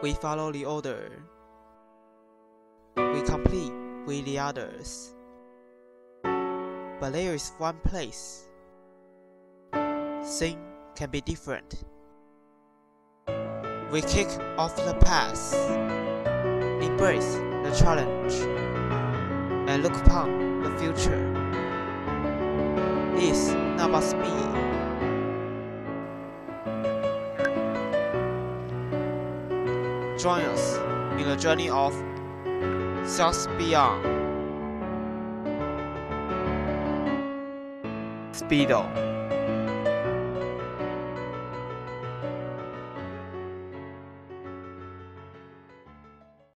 We follow the order. We complete with the others. But there is one place. Things can be different. We kick off the past, embrace the challenge, and look upon the future. It's not about speed. Join us in the journey of Beyond. Speedo.